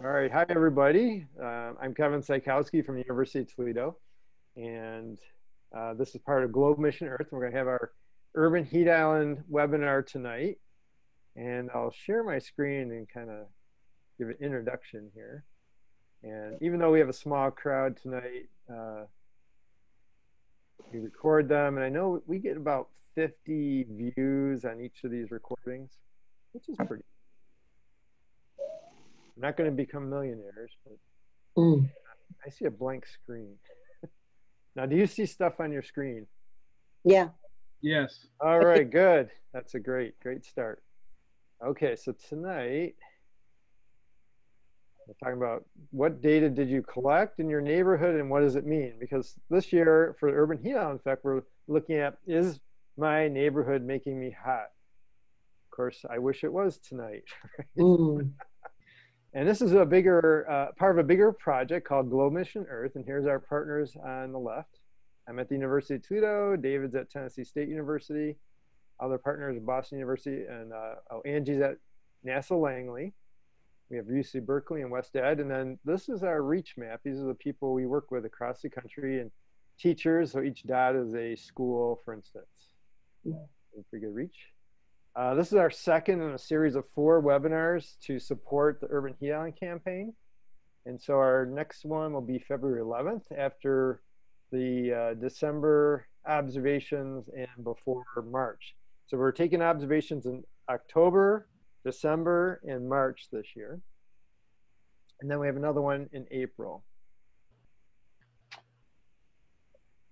All right, hi everybody. Uh, I'm Kevin Czajkowski from the University of Toledo, and uh, this is part of Globe Mission Earth. We're going to have our Urban Heat Island webinar tonight, and I'll share my screen and kind of give an introduction here. And even though we have a small crowd tonight, uh, we record them, and I know we get about 50 views on each of these recordings, which is pretty we're not going to become millionaires, but Mm. I see a blank screen. now, do you see stuff on your screen? Yeah. Yes. All right, good. That's a great, great start. Okay, so tonight we're talking about what data did you collect in your neighborhood and what does it mean? Because this year for Urban Heat Island Effect, we're looking at is my neighborhood making me hot? Of course, I wish it was tonight. Mm. And this is a bigger, uh, part of a bigger project called Globe Mission Earth. And here's our partners on the left. I'm at the University of Toledo. David's at Tennessee State University. Other partners, Boston University, and uh, oh, Angie's at NASA Langley. We have UC Berkeley and WestEd. And then this is our reach map. These are the people we work with across the country and teachers. So each dot is a school, for instance. Yeah. Pretty good reach. Uh, this is our second in a series of four webinars to support the Urban Heat Island campaign. And so our next one will be February 11th after the uh, December observations and before March. So we're taking observations in October, December, and March this year. And then we have another one in April.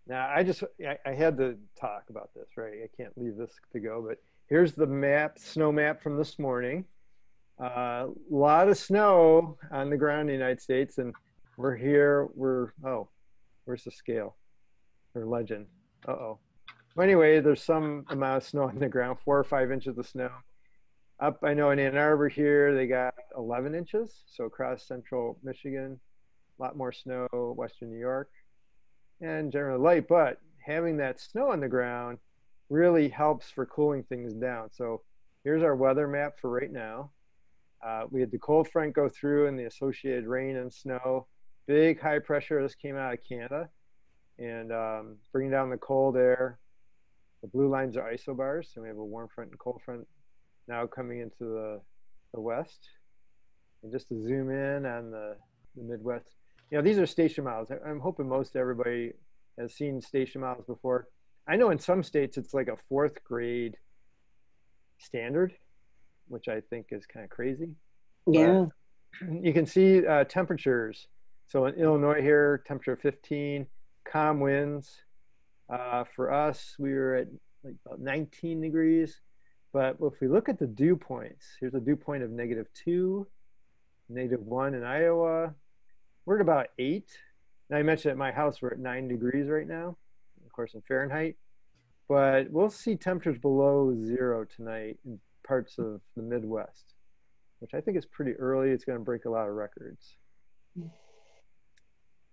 Now, I just, I, I had to talk about this, right? I can't leave this to go, but here's the map, snow map from this morning. A uh, lot of snow on the ground in the United States, and we're here. We're oh, where's the scale or legend? Uh oh. Well, anyway, there's some amount of snow on the ground, four or five inches of snow. Up, I know in Ann Arbor here they got 11 inches. So across central Michigan, a lot more snow. Western New York, and generally light, but having that snow on the ground really helps for cooling things down. So here's our weather map for right now. Uh, we had the cold front go through and the associated rain and snow. Big high pressure. This came out of Canada and um, bringing down the cold air. The blue lines are isobars. So we have a warm front and cold front now coming into the, the west. And just to zoom in on the, the Midwest, you know, these are station models. I'm hoping most everybody has seen station models before. I know in some states it's like a fourth grade standard, which I think is kind of crazy. Yeah. But you can see uh, temperatures. So in Illinois here, temperature 15, calm winds. Uh, for us, we were at like about 19 degrees. But if we look at the dew points, here's a dew point of negative two, negative one in Iowa. We're at about eight. Now I mentioned at my house we're at nine degrees right now course, in Fahrenheit. But we'll see temperatures below zero tonight in parts of the Midwest, which I think is pretty early. It's going to break a lot of records.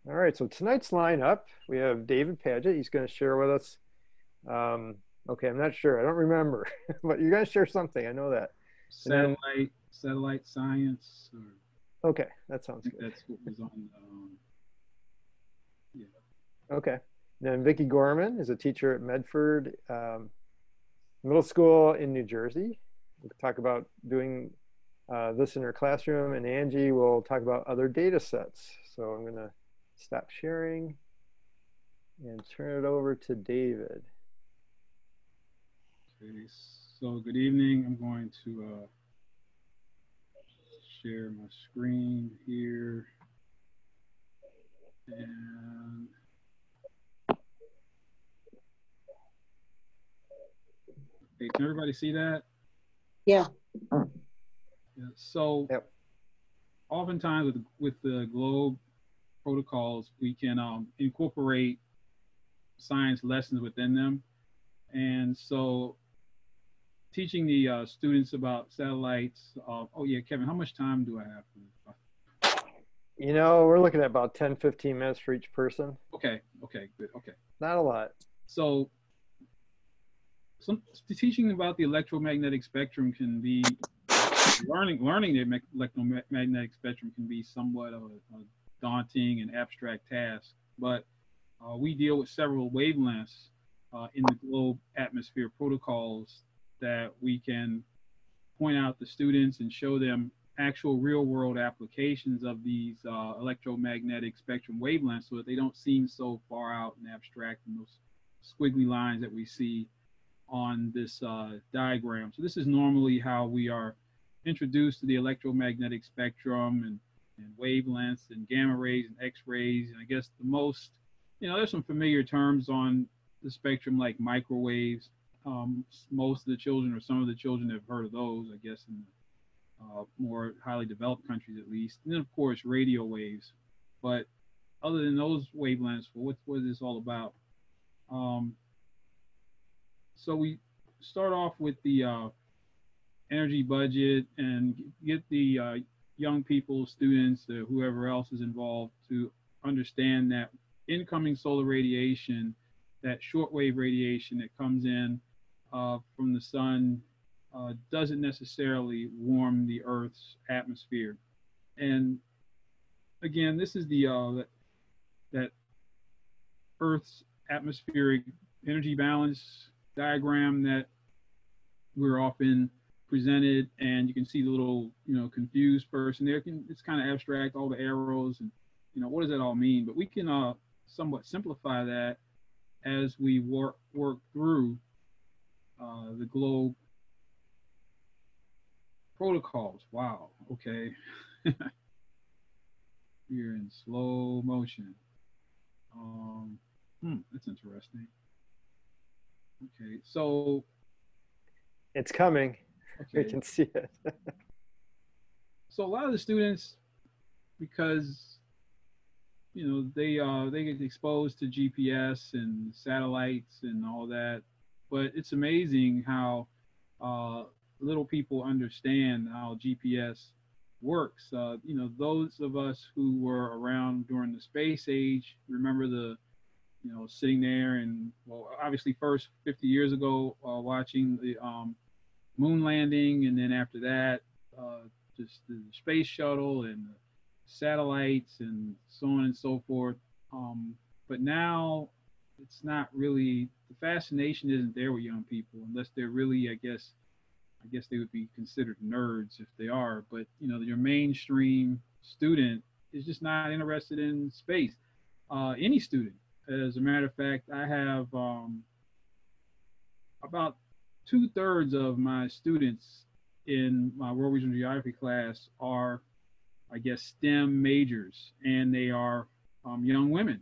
All right, so tonight's lineup, we have David Padgett. He's going to share with us. Um, okay, I'm not sure. I don't remember, but you're going to share something. I know that. Satellite, then, satellite science. Or, okay, that sounds good. That's what was on. Um, yeah. Okay. Then Vicki Gorman is a teacher at Medford um, Middle School in New Jersey. We'll talk about doing uh, this in her classroom, and Angie will talk about other data sets. So I'm going to stop sharing and turn it over to David. Okay, so good evening. I'm going to uh, share my screen here. And can everybody see that? Yeah. yeah so yep. oftentimes with, with the globe protocols, we can um, incorporate science lessons within them. And so teaching the uh, students about satellites, uh, oh yeah, Kevin, how much time do I have? You know, we're looking at about 10, 15 minutes for each person. Okay, okay, good, okay. Not a lot. So some teaching about the electromagnetic spectrum can be learning learning the electromagnetic spectrum can be somewhat of a, a daunting and abstract task, but uh, we deal with several wavelengths uh, in the globe atmosphere protocols that we can point out to students and show them actual real world applications of these uh, electromagnetic spectrum wavelengths so that they don't seem so far out and abstract in those squiggly lines that we see on this uh, diagram. So this is normally how we are introduced to the electromagnetic spectrum and, and wavelengths and gamma rays and x-rays. And I guess the most, you know, there's some familiar terms on the spectrum like microwaves. Um, most of the children or some of the children have heard of those, I guess, in uh, more highly developed countries at least. And then of course radio waves. But other than those wavelengths, well, what, what is this all about? Um, so we start off with the uh, energy budget and get the uh, young people, students, uh, whoever else is involved to understand that incoming solar radiation, that shortwave radiation that comes in uh, from the sun uh, doesn't necessarily warm the Earth's atmosphere. And again, this is the uh, that, that Earth's atmospheric energy balance diagram that we're often presented and you can see the little you know confused person there. Can it's kind of abstract all the arrows and you know what does that all mean? But we can uh somewhat simplify that as we work work through uh, the globe protocols. Wow okay. You're in slow motion. Um hmm, that's interesting Okay, so It's coming. I okay, can see it. so a lot of the students, because you know they uh they get exposed to GPS and satellites and all that, but it's amazing how uh, little people understand how GPS works. Uh, you know, those of us who were around during the space age remember the you know, sitting there and well, obviously first 50 years ago, uh, watching the um, moon landing, and then after that, uh, just the space shuttle and satellites and so on and so forth. Um, but now it's not really the fascination isn't there with young people unless they're really, I guess, I guess they would be considered nerds if they are. But you know, your mainstream student is just not interested in space. Uh, any student, as a matter of fact, I have um, about two thirds of my students in my world regional geography class are, I guess, STEM majors, and they are um, young women.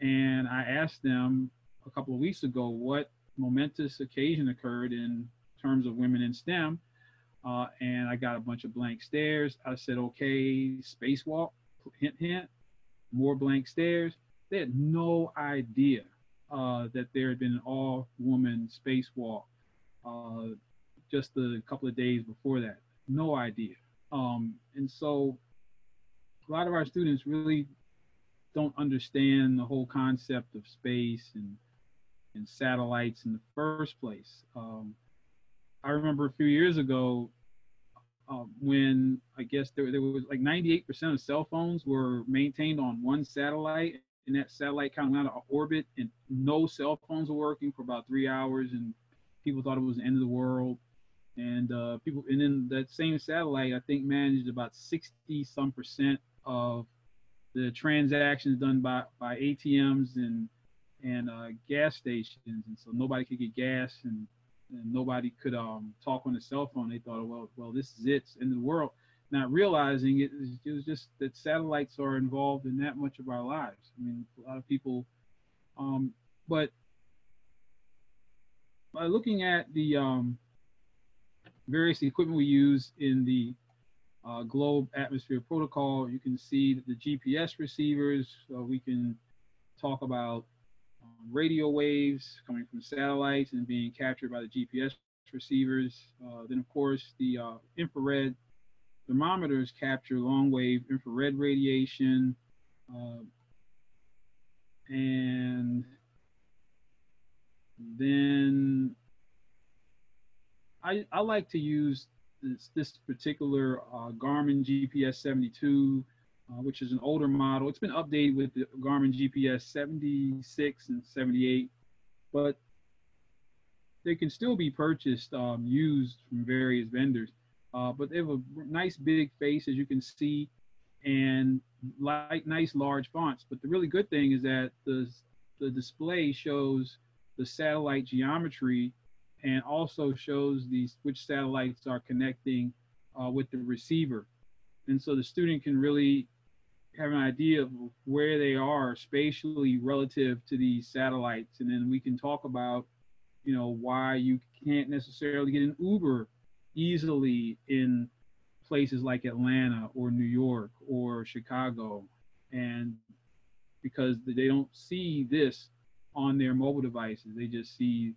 And I asked them a couple of weeks ago what momentous occasion occurred in terms of women in STEM. Uh, and I got a bunch of blank stares. I said, okay, spacewalk, hint, hint, more blank stares. They had no idea uh, that there had been an all-woman spacewalk uh, just a couple of days before that. No idea. Um, and so a lot of our students really don't understand the whole concept of space and and satellites in the first place. Um, I remember a few years ago uh, when I guess there, there was like 98% of cell phones were maintained on one satellite and that satellite kind of out of orbit and no cell phones were working for about three hours and people thought it was the end of the world. And uh, people and then that same satellite i think managed about 60 some percent of the transactions done by by atms and and uh, gas stations. And so nobody could get gas and, and nobody could um, talk on the cell phone. They thought well well this is it. In the world not realizing it, it was just that satellites are involved in that much of our lives. I mean, a lot of people, um, but by looking at the um, various equipment we use in the uh, globe atmosphere protocol, you can see that the GPS receivers, uh, we can talk about um, radio waves coming from satellites and being captured by the GPS receivers. Uh, then, of course, the uh, infrared thermometers capture long wave infrared radiation uh, and then I, I like to use this, this particular uh, Garmin GPS 72, uh, which is an older model. It's been updated with the Garmin GPS 76 and 78, but they can still be purchased um, used from various vendors. Uh, but they have a nice big face, as you can see, and like nice large fonts. But the really good thing is that the the display shows the satellite geometry and also shows these which satellites are connecting uh, with the receiver. And so the student can really have an idea of where they are spatially relative to these satellites. And then we can talk about, you know, why you can't necessarily get an Uber easily in places like Atlanta or New York or Chicago. And because they don't see this on their mobile devices, they just see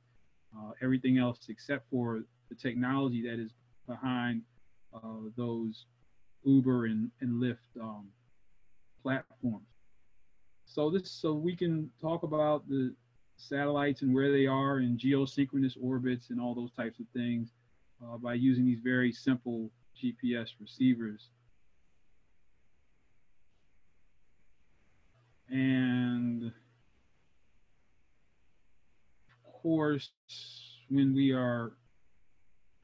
uh, everything else except for the technology that is behind uh, those Uber and, and Lyft um, platforms. So this, so we can talk about the satellites and where they are in geosynchronous orbits and all those types of things uh, by using these very simple GPS receivers. And of course, when we are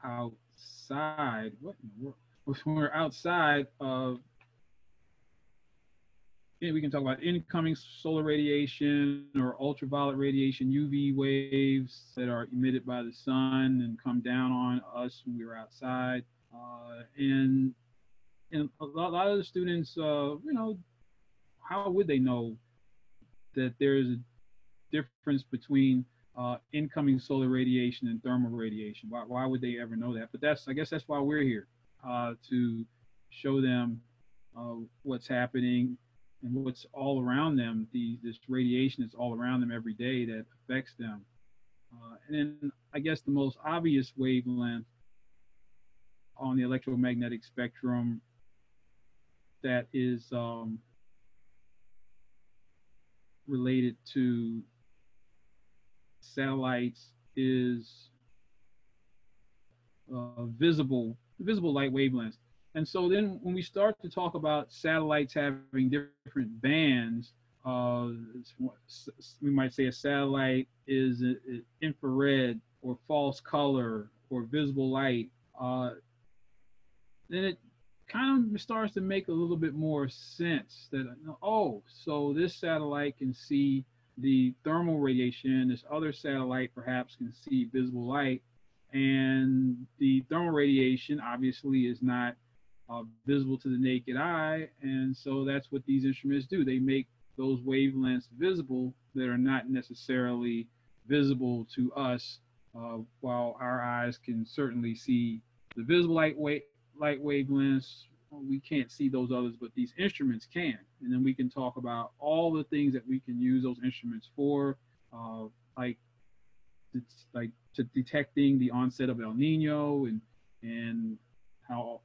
outside, what in the world? when we're outside of we can talk about incoming solar radiation or ultraviolet radiation, UV waves that are emitted by the sun and come down on us when we're outside. Uh, and and a lot, a lot, of the students, uh, you know, how would they know that there's a difference between uh, incoming solar radiation and thermal radiation? Why, why would they ever know that? But that's, I guess that's why we're here, uh, to show them uh, what's happening and what's all around them, the, this radiation is all around them every day that affects them. Uh, and then I guess the most obvious wavelength on the electromagnetic spectrum that is um, related to satellites is uh, visible visible light wavelengths. And so then when we start to talk about satellites having different bands, uh, we might say a satellite is a, a infrared or false color or visible light. Uh, then it kind of starts to make a little bit more sense that, oh, so this satellite can see the thermal radiation, this other satellite perhaps can see visible light, and the thermal radiation obviously is not uh, visible to the naked eye. And so that's what these instruments do. They make those wavelengths visible that are not necessarily visible to us, uh, while our eyes can certainly see the visible light, wa- light wavelengths. We can't see those others, but these instruments can. And then we can talk about all the things that we can use those instruments for, uh, like like to detecting the onset of El Nino and and how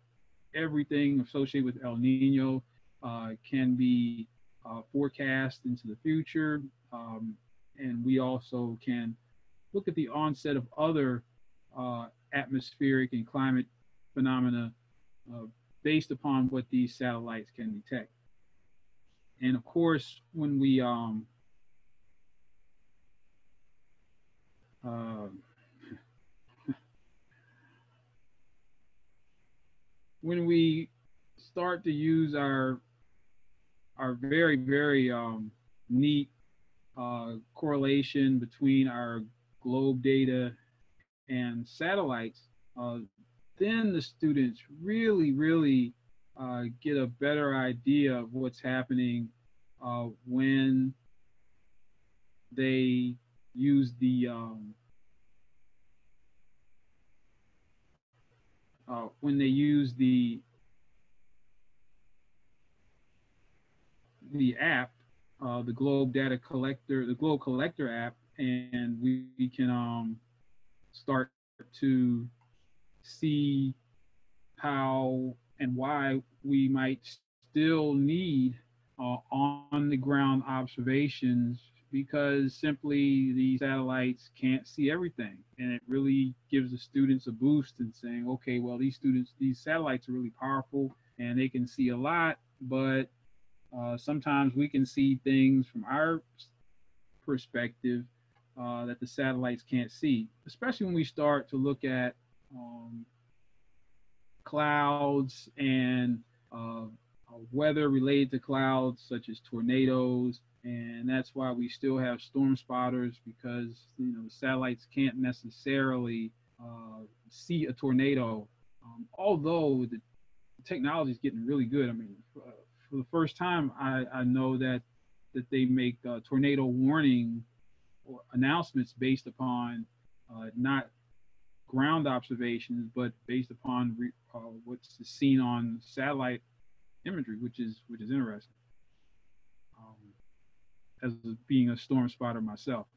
everything associated with El Nino uh, can be uh, forecast into the future. Um, and we also can look at the onset of other uh, atmospheric and climate phenomena uh, based upon what these satellites can detect. And of course, when we um, when we start to use our our very very um, neat uh, correlation between our globe data and satellites, uh, then the students really really uh, get a better idea of what's happening uh, when they use the um, uh, when they use the the app, uh, the Globe Data Collector, the Globe Collector app, and we, we can um, start to see how and why we might still need uh, on the ground observations because simply these satellites can't see everything. And it really gives the students a boost in saying, okay, well, these students, these satellites are really powerful and they can see a lot, but uh, sometimes we can see things from our perspective uh, that the satellites can't see, especially when we start to look at um, clouds and uh, weather related to clouds, such as tornadoes. And that's why we still have storm spotters because you know satellites can't necessarily uh, see a tornado. Um, although the technology is getting really good. I mean, uh, for the first time, I, I know that that they make uh, tornado warning or announcements based upon uh, not ground observations, but based upon re, uh, what's seen on satellite imagery, which is which is interesting. As being a storm spotter myself.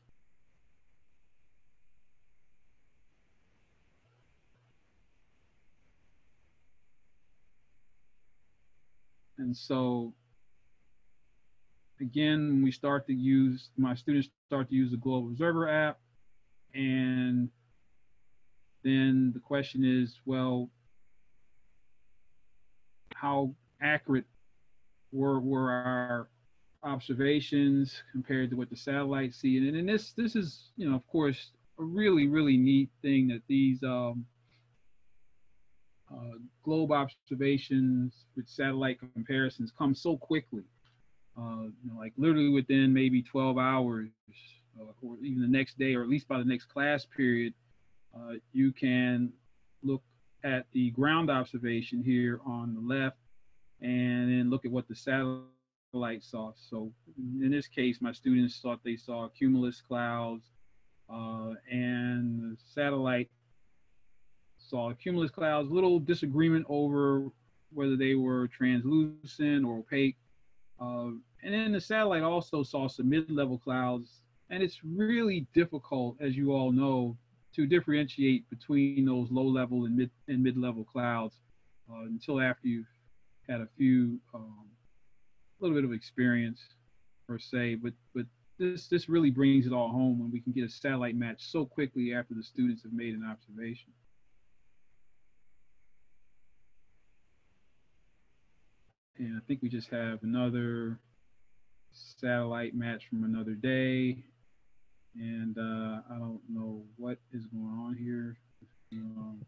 And so again, we start to use, my students start to use the Global Observer app, and then the question is, well, how accurate were, were our observations compared to what the satellites see? And, and this, this is, you know, of course, a really, really neat thing that these um, uh, globe observations with satellite comparisons come so quickly. Uh, you know, like literally within maybe 12 hours uh, or even the next day or at least by the next class period, uh, you can look at the ground observation here on the left and then look at what the satellite saw. So in this case, my students thought they saw cumulus clouds uh, and the satellite saw cumulus clouds, little disagreement over whether they were translucent or opaque. Uh, and then the satellite also saw some mid-level clouds. And it's really difficult, as you all know, to differentiate between those low-level and mid and mid-level clouds uh, until after you've had a few, um, a little bit of experience per se. But but this this really brings it all home when we can get a satellite match so quickly after the students have made an observation. And I think we just have another satellite match from another day. And uh, I don't know what is going on here. Um,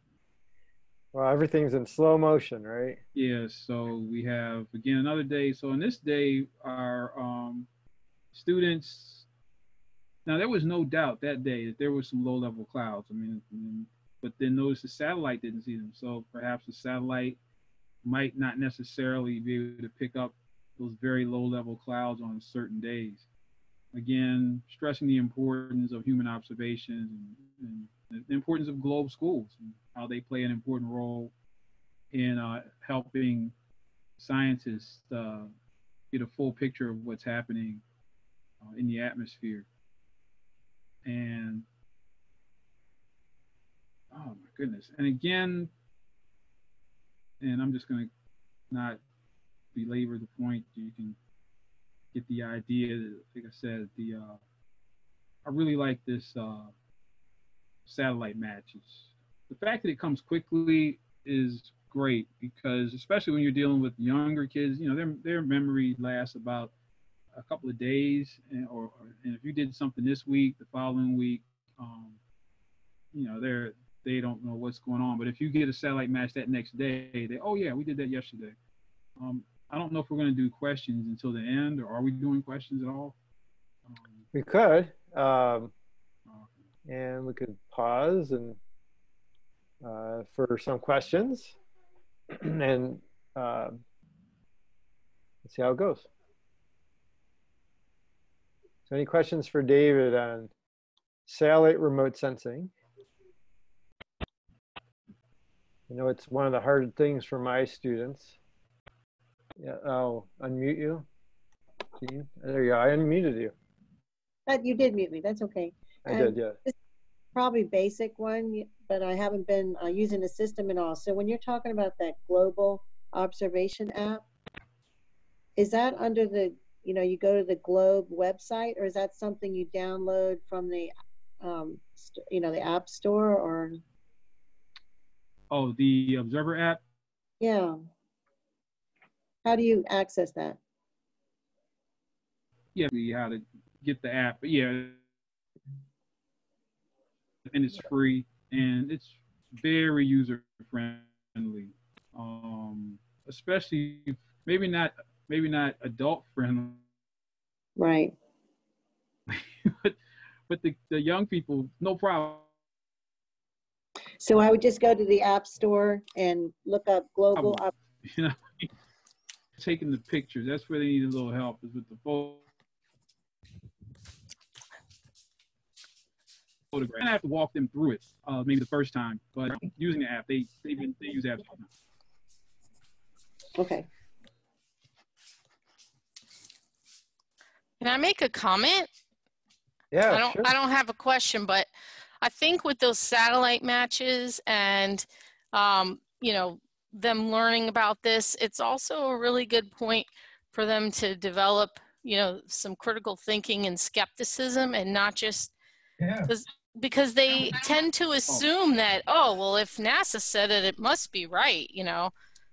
well, everything's in slow motion, right? Yeah, so we have, again, another day. So on this day, our um, students, now there was no doubt that day that there was some low level clouds. I mean, but then notice the satellite didn't see them. So perhaps the satellite might not necessarily be able to pick up those very low level clouds on certain days. Again, stressing the importance of human observations and, and the importance of globe schools and how they play an important role in uh, helping scientists uh, get a full picture of what's happening uh, in the atmosphere. And oh my goodness. And again, and I'm just going to not belabor the point. You can get the idea. Like I said, the uh, I really like this uh, satellite matches. The fact that it comes quickly is great because especially when you're dealing with younger kids, you know, their their memory lasts about a couple of days, and, or, or and if you did something this week, the following week, um, you know, they're they don't know what's going on. But if you get a satellite match that next day, they, oh yeah, we did that yesterday. Um, I don't know if we're going to do questions until the end, or are we doing questions at all? Um, we could, um, and we could pause and uh, for some questions, and uh, let's see how it goes. So, any questions for David on satellite remote sensing? I know it's one of the hard things for my students. Yeah, I'll unmute you. There you go. I unmuted you. But you did mute me. That's okay. I did, yeah. Probably basic one, but I haven't been uh, using the system at all. So when you're talking about that global observation app, is that under the you know, you go to the Globe website, or is that something you download from the, um, st- you know, the App Store, or Oh, the Observer app. yeah? How do you access that? Yeah, we how to get the app. But yeah, and it's free and it's very user friendly. Um, especially maybe not maybe not adult friendly, Right. but but the, the young people, no problem. So I would just go to the App Store and look up global. You know, taking the pictures. That's where they need a little help is with the photo. Photograph. I have to walk them through it, uh, maybe the first time, but using the app, they they, they use apps. all. Okay. Can I make a comment? Yeah, I don't sure. I don't have a question, but I think with those satellite matches and um, you know, them learning about this, it's also a really good point for them to develop, you know, some critical thinking and skepticism and not just Yeah. Because they tend to assume that, oh, well, if NASA said it, it must be right, you know.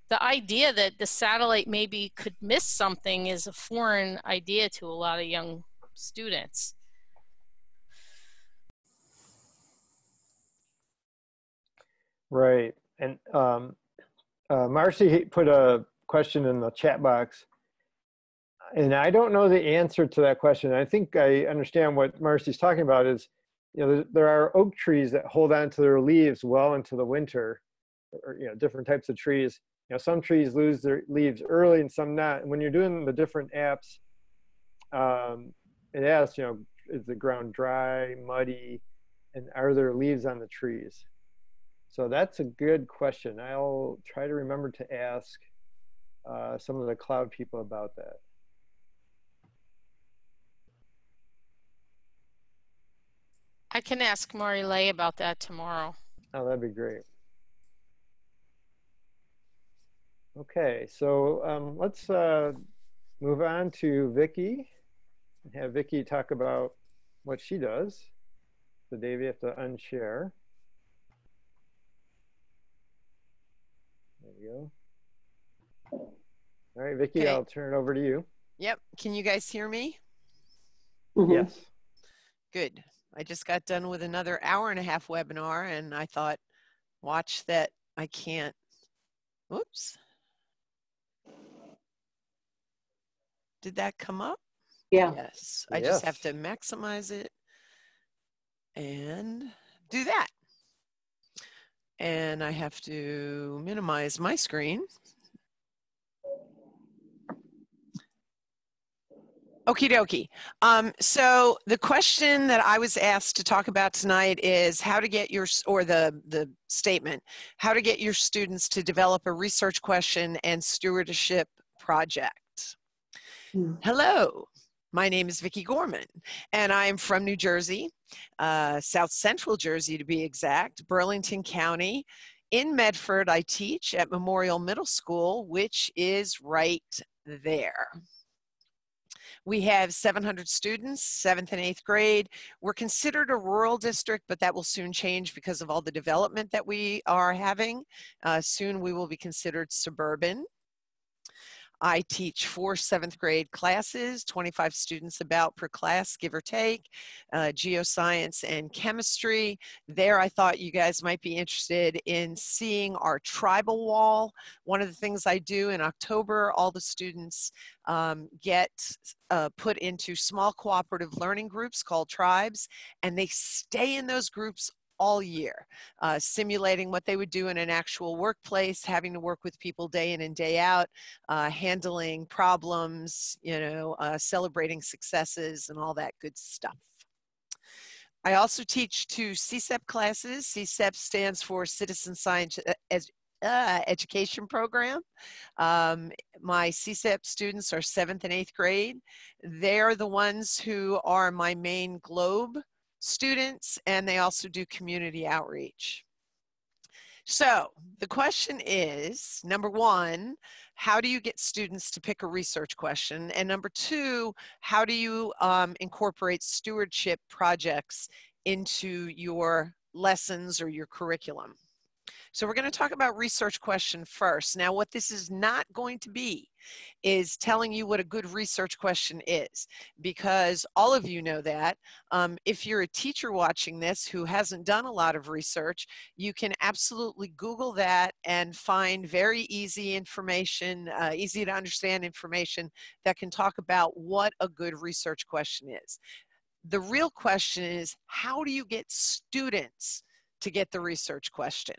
The idea that the satellite maybe could miss something is a foreign idea to a lot of young students. Right. And um, uh, Marcy put a question in the chat box. And I don't know the answer to that question. I think I understand what Marcy's talking about is, you know, there, are oak trees that hold on to their leaves well into the winter, or, you know, different types of trees. You know, some trees lose their leaves early and some not. And when you're doing the different apps, um, it asks, you know, is the ground dry, muddy, and are there leaves on the trees? So that's a good question. I'll try to remember to ask uh, some of the cloud people about that. I can ask Marilé about that tomorrow. Oh, that'd be great. Okay, so um, let's uh, move on to Vicky and have Vicky talk about what she does. So Dave, you have to unshare. There you go. All right, Vicky, Okay. I'll turn it over to you. Yep. Can you guys hear me? Mhm. Yes. Good. I just got done with another hour and a half webinar and I thought, watch that I can't. Whoops. Did that come up? Yeah. Yes. I just have to maximize it and do that. And I have to minimize my screen. Okie dokie. Um, so the question that I was asked to talk about tonight is how to get your, or the, the statement, how to get your students to develop a research question and stewardship project. Hmm. Hello, my name is Vicki Gorman and I'm from New Jersey, uh, South Central Jersey to be exact, Burlington County. In Medford, I teach at Memorial Middle School, which is right there. We have 700 students, seventh and eighth grade. We're considered a rural district, but that will soon change because of all the development that we are having. Uh, soon we will be considered suburban. I teach four seventh grade classes, 25 students about per class, give or take, uh, geoscience and chemistry. There, I thought you guys might be interested in seeing our tribal wall. One of the things I do in October, all the students um, get uh, put into small cooperative learning groups called tribes, and they stay in those groups all year, uh, simulating what they would do in an actual workplace, having to work with people day in and day out, uh, handling problems, you know, uh, celebrating successes, and all that good stuff. I also teach two CSEP classes. CSEP stands for Citizen Science uh, Ed- uh, Education Program. Um, my CSEP students are seventh and eighth grade. They're the ones who are my main globe students, and they also do community outreach. So the question is, number one, how do you get students to pick a research question? And number two, how do you um, incorporate stewardship projects into your lessons or your curriculum? So we're going to talk about research question first. Now, what this is not going to be is telling you what a good research question is, because all of you know that. Um, if you're a teacher watching this who hasn't done a lot of research, you can absolutely Google that and find very easy information, uh, easy to understand information that can talk about what a good research question is. The real question is, how do you get students to get the research question?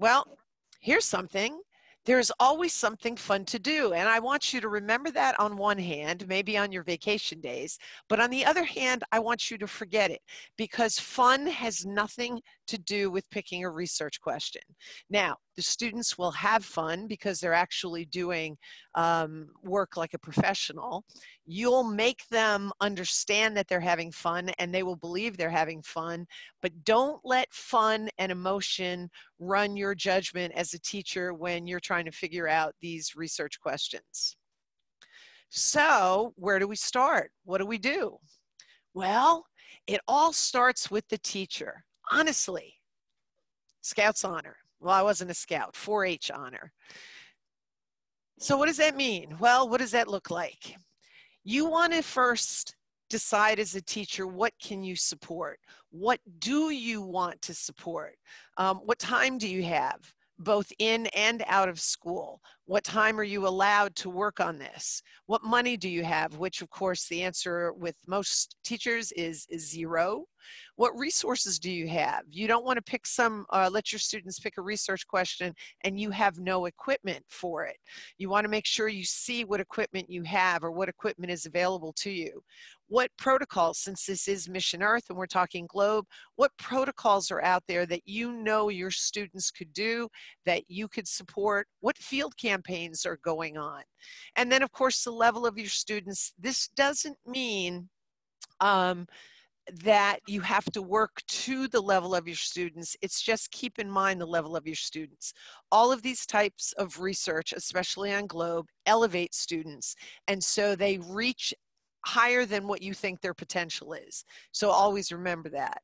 Well, here's something. There's always something fun to do. And I want you to remember that on one hand, maybe on your vacation days. But on the other hand, I want you to forget it because fun has nothing to do with picking a research question. Now, the students will have fun because they're actually doing um, work like a professional. You'll make them understand that they're having fun and they will believe they're having fun, but don't let fun and emotion run your judgment as a teacher when you're trying to figure out these research questions. So, where do we start? What do we do? Well, it all starts with the teacher. Honestly, Scouts honor. Well, I wasn't a scout, 4 H honor. So, what does that mean? Well, what does that look like? You want to first decide as a teacher what can you support what do you want to support um, what time do you have both in and out of school? What time are you allowed to work on this? What money do you have? Which, of course, the answer with most teachers is, is zero. What resources do you have? You don't want to pick some, uh, let your students pick a research question and you have no equipment for it. You want to make sure you see what equipment you have or what equipment is available to you what protocols, since this is Mission Earth and we're talking globe, what protocols are out there that you know your students could do, that you could support, what field campaigns are going on. And then of course the level of your students, this doesn't mean um, that you have to work to the level of your students. It's just keep in mind the level of your students. All of these types of research, especially on Globe, elevate students. And so they reach higher than what you think their potential is. So always remember that.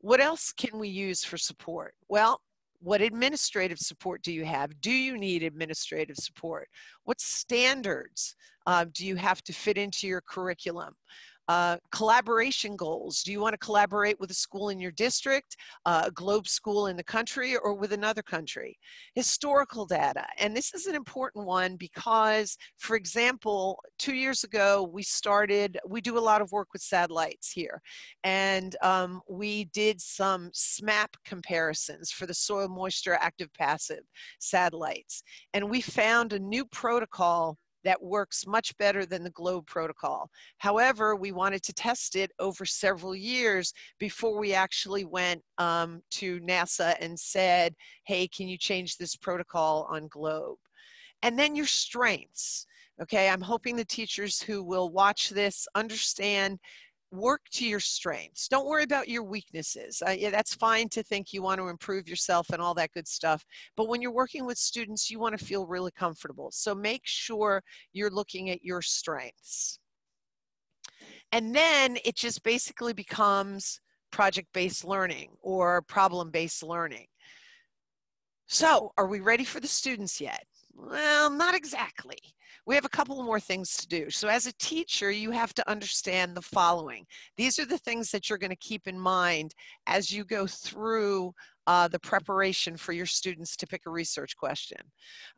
What else can we use for support? Well, what administrative support do you have? Do you need administrative support? What standards uh, do you have to fit into your curriculum? Uh, collaboration goals. Do you want to collaborate with a school in your district, uh, a globe school in the country, or with another country? Historical data. And this is an important one because, for example, two years ago, we started, we do a lot of work with satellites here. And um, we did some SMAP comparisons for the soil moisture active passive satellites. And we found a new protocol that works much better than the GLOBE protocol. However, we wanted to test it over several years before we actually went um, to NASA and said, hey, can you change this protocol on GLOBE? And then your strengths. Okay, I'm hoping the teachers who will watch this understand work to your strengths. Don't worry about your weaknesses. Uh, yeah, that's fine to think you want to improve yourself and all that good stuff. But when you're working with students, you want to feel really comfortable. So make sure you're looking at your strengths. And then it just basically becomes project-based learning or problem-based learning. So are we ready for the students yet? Well, not exactly we have a couple more things to do. So as a teacher, you have to understand the following. These are the things that you're going to keep in mind as you go through uh, the preparation for your students to pick a research question.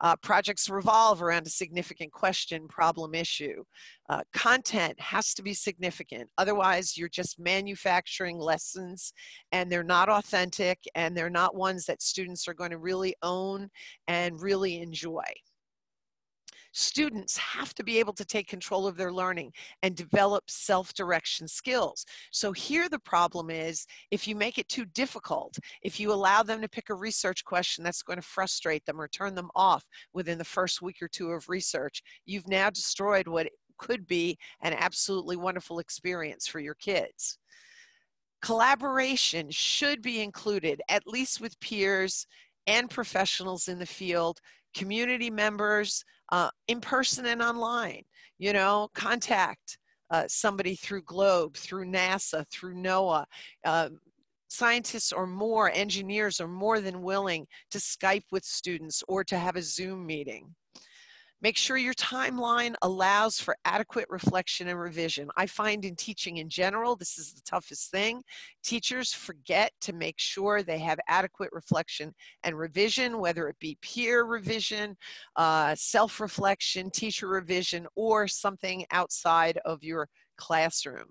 Uh, projects revolve around a significant question, problem, issue. Uh, content has to be significant. Otherwise, you're just manufacturing lessons and they're not authentic and they're not ones that students are going to really own and really enjoy. Students have to be able to take control of their learning and develop self-direction skills. So here the problem is if you make it too difficult, if you allow them to pick a research question that's going to frustrate them or turn them off within the first week or two of research, you've now destroyed what could be an absolutely wonderful experience for your kids. Collaboration should be included, at least with peers and professionals in the field, community members, uh, in person and online. You know, contact uh, somebody through Globe, through NASA, through NOAA. Uh, scientists or more, engineers are more than willing to Skype with students or to have a Zoom meeting. Make sure your timeline allows for adequate reflection and revision. I find in teaching in general, this is the toughest thing. Teachers forget to make sure they have adequate reflection and revision, whether it be peer revision, uh, self-reflection, teacher revision, or something outside of your classroom.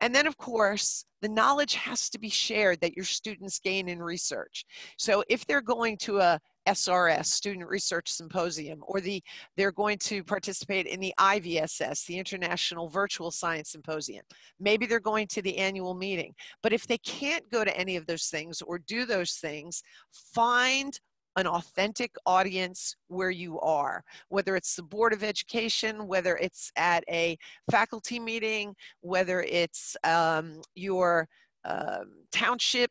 And then, of course, the knowledge has to be shared that your students gain in research. So if they're going to a SRS, Student Research Symposium, or the they're going to participate in the IVSS, the International Virtual Science Symposium. Maybe they're going to the annual meeting. But if they can't go to any of those things or do those things, find an authentic audience where you are, whether it's the Board of Education, whether it's at a faculty meeting, whether it's um, your uh, township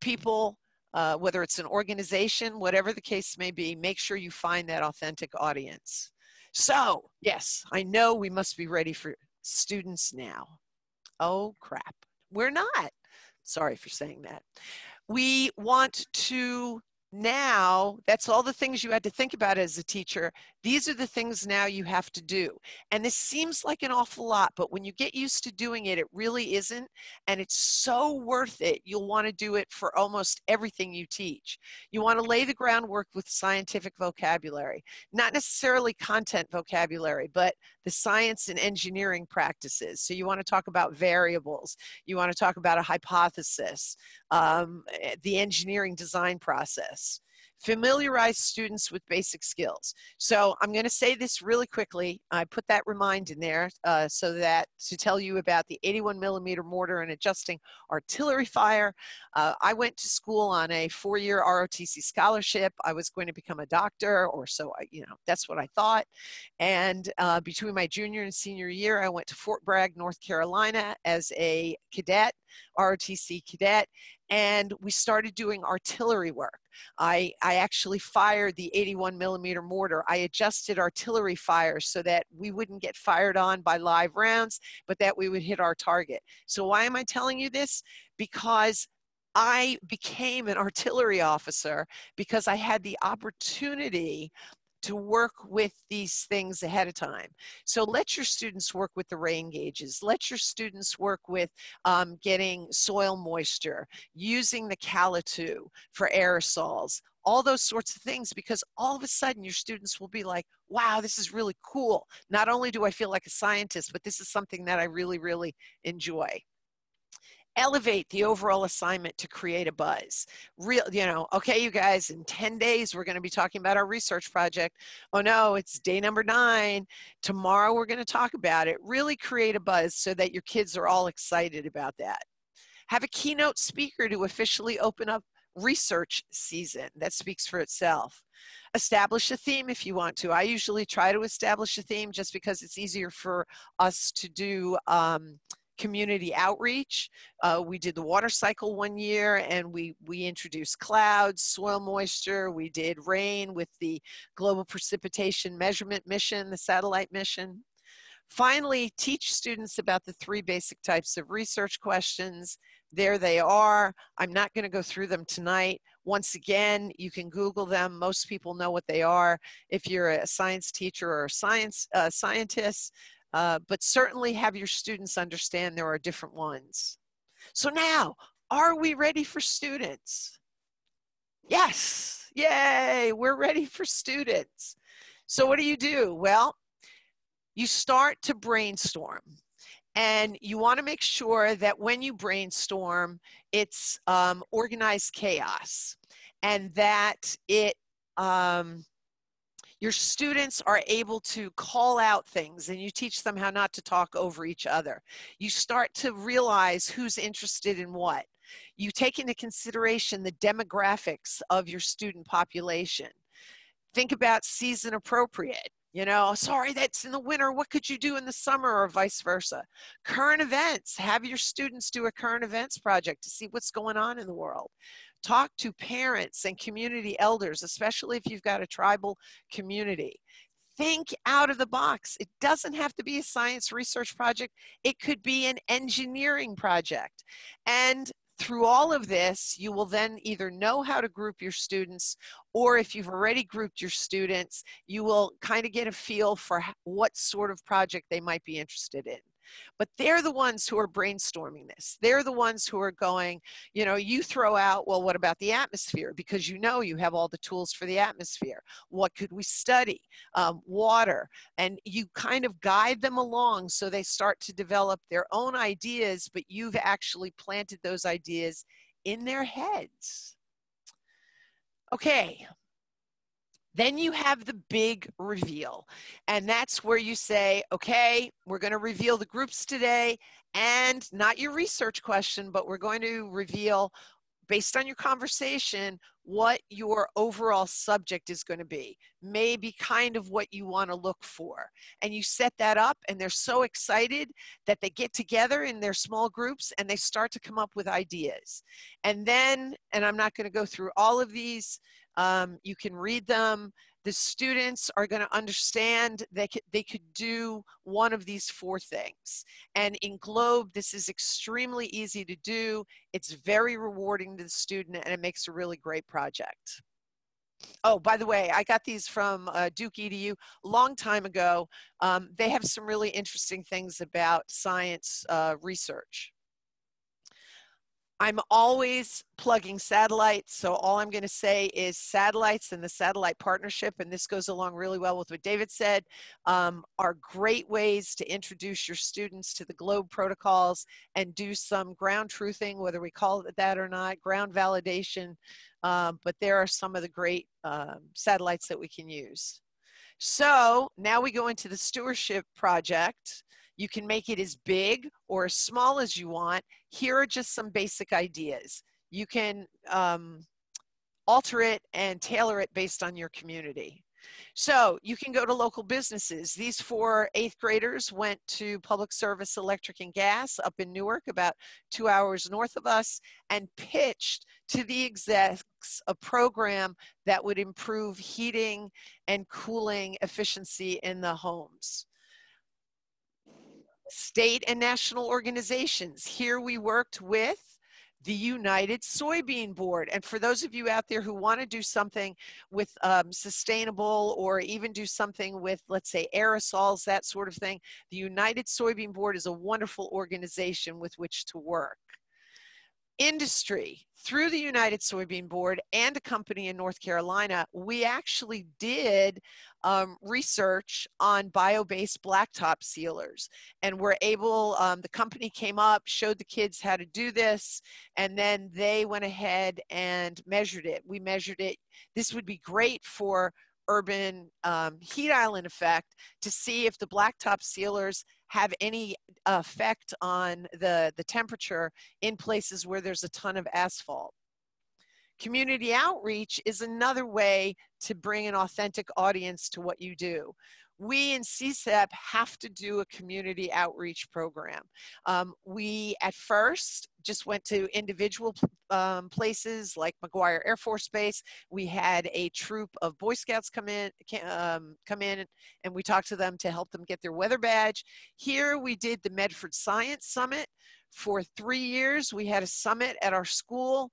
people, uh, whether it's an organization, whatever the case may be, make sure you find that authentic audience. So, yes, I know we must be ready for students now. Oh, crap. We're not. Sorry for saying that. We want to now that's all the things you had to think about as a teacher these are the things now you have to do. And this seems like an awful lot but when you get used to doing it it really isn't. And it's so worth it. You'll want to do it for almost everything you teach. You want to lay the groundwork with scientific vocabulary not necessarily content vocabulary but the science and engineering practices. So you want to talk about variables. You want to talk about a hypothesis um, eh, the engineering design process familiarize students with basic skills. So I'm going to say this really quickly. I put that remind in there uh, so that to tell you about the 81 millimeter mortar and adjusting artillery fire. Uh, I went to school on a four-year ROTC scholarship. I was going to become a doctor, or so I, you know, that's what I thought. And uh, between my junior and senior year, I went to Fort Bragg, North Carolina, as a cadet, ROTC cadet, and we started doing artillery work. I, I actually fired the 81 millimeter mortar. I adjusted artillery fire so that we wouldn't get fired on by live rounds, but that we would hit our target. So why am I telling you this? Because I became an artillery officer because I had the opportunity to work with these things ahead of time. So let your students work with the rain gauges. Let your students work with um, getting soil moisture, using the Calitoo for aerosols, all those sorts of things because all of a sudden your students will be like, wow, this is really cool. Not only do I feel like a scientist, but this is something that I really, really enjoy elevate the overall assignment to create a buzz. Real, you know, okay, you guys, in 10 days, we're going to be talking about our research project. Oh no, it's day number nine. Tomorrow, we're going to talk about it. Really create a buzz so that your kids are all excited about that. Have a keynote speaker to officially open up research season. That speaks for itself. Establish a theme if you want to. I usually try to establish a theme just because it's easier for us to do um, community outreach. Uh, we did the water cycle one year and we, we introduced clouds, soil moisture. We did rain with the Global Precipitation Measurement Mission, the satellite mission. Finally, teach students about the three basic types of research questions. There they are. I'm not going to go through them tonight. Once again, you can Google them. Most people know what they are. If you're a science teacher or a science uh, scientist, uh, but certainly have your students understand there are different ones. So now, are we ready for students? Yes, yay, we're ready for students. So what do you do? Well, you start to brainstorm and you want to make sure that when you brainstorm, it's um, organized chaos and that it um, your students are able to call out things and you teach them how not to talk over each other. You start to realize who's interested in what. You take into consideration the demographics of your student population. Think about season appropriate. You know, sorry, that's in the winter. What could you do in the summer or vice versa? Current events. Have your students do a current events project to see what's going on in the world. Talk to parents and community elders, especially if you've got a tribal community. Think out of the box. It doesn't have to be a science research project, it could be an engineering project. And through all of this, you will then either know how to group your students, or if you've already grouped your students, you will kind of get a feel for what sort of project they might be interested in. But they're the ones who are brainstorming this. They're the ones who are going, you know, you throw out, well, what about the atmosphere? Because you know you have all the tools for the atmosphere. What could we study? Um, water. And you kind of guide them along so they start to develop their own ideas, but you've actually planted those ideas in their heads. Okay, then you have the big reveal. And that's where you say, okay, we're going to reveal the groups today and not your research question, but we're going to reveal based on your conversation what your overall subject is going to be maybe kind of what you want to look for and you set that up and they're so excited that they get together in their small groups and they start to come up with ideas and then and i'm not going to go through all of these um, you can read them. The students are going to understand they could, they could do one of these four things. And in Globe, this is extremely easy to do. It's very rewarding to the student and it makes a really great project. Oh, by the way, I got these from uh, Duke EDU a long time ago. Um, they have some really interesting things about science uh, research. I'm always plugging satellites. So all I'm going to say is satellites and the satellite partnership, and this goes along really well with what David said, um, are great ways to introduce your students to the GLOBE protocols and do some ground truthing, whether we call it that or not, ground validation. Um, but there are some of the great um, satellites that we can use. So now we go into the stewardship project. You can make it as big or as small as you want. Here are just some basic ideas. You can um, alter it and tailor it based on your community. So you can go to local businesses. These four eighth graders went to Public Service Electric and Gas up in Newark, about two hours north of us, and pitched to the execs a program that would improve heating and cooling efficiency in the homes state and national organizations. Here we worked with the United Soybean Board. And for those of you out there who want to do something with um, sustainable or even do something with, let's say, aerosols, that sort of thing, the United Soybean Board is a wonderful organization with which to work industry through the United Soybean Board and a company in North Carolina, we actually did um, research on bio-based blacktop sealers and we're able, um, the company came up, showed the kids how to do this, and then they went ahead and measured it. We measured it. This would be great for urban um, heat island effect to see if the blacktop sealers have any effect on the, the temperature in places where there's a ton of asphalt. Community outreach is another way to bring an authentic audience to what you do we in CSEP have to do a community outreach program. Um, we at first just went to individual um, places like McGuire Air Force Base. We had a troop of Boy Scouts come in, um, come in, and we talked to them to help them get their weather badge. Here we did the Medford Science Summit. For three years, we had a summit at our school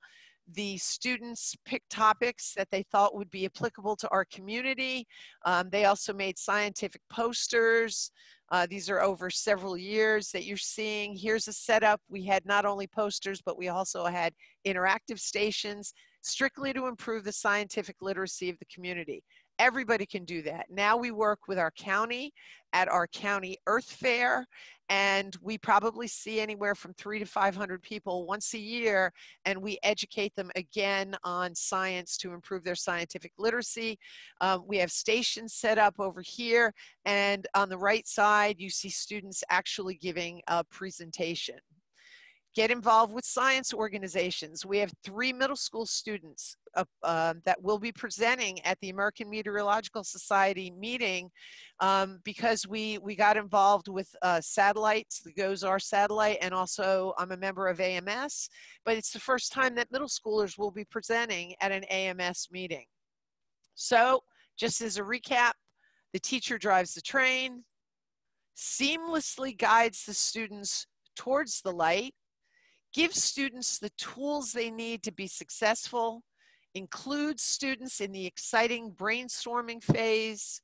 the students picked topics that they thought would be applicable to our community. Um, they also made scientific posters. Uh, these are over several years that you're seeing. Here's a setup. We had not only posters, but we also had interactive stations strictly to improve the scientific literacy of the community. Everybody can do that. Now we work with our county at our county Earth Fair and we probably see anywhere from three to 500 people once a year, and we educate them again on science to improve their scientific literacy. Um, we have stations set up over here, and on the right side, you see students actually giving a presentation. Get involved with science organizations. We have three middle school students uh, uh, that will be presenting at the American Meteorological Society meeting um, because we, we got involved with uh, satellites, the GOES-R satellite, and also I'm a member of AMS, but it's the first time that middle schoolers will be presenting at an AMS meeting. So just as a recap, the teacher drives the train, seamlessly guides the students towards the light, gives students the tools they need to be successful, includes students in the exciting brainstorming phase,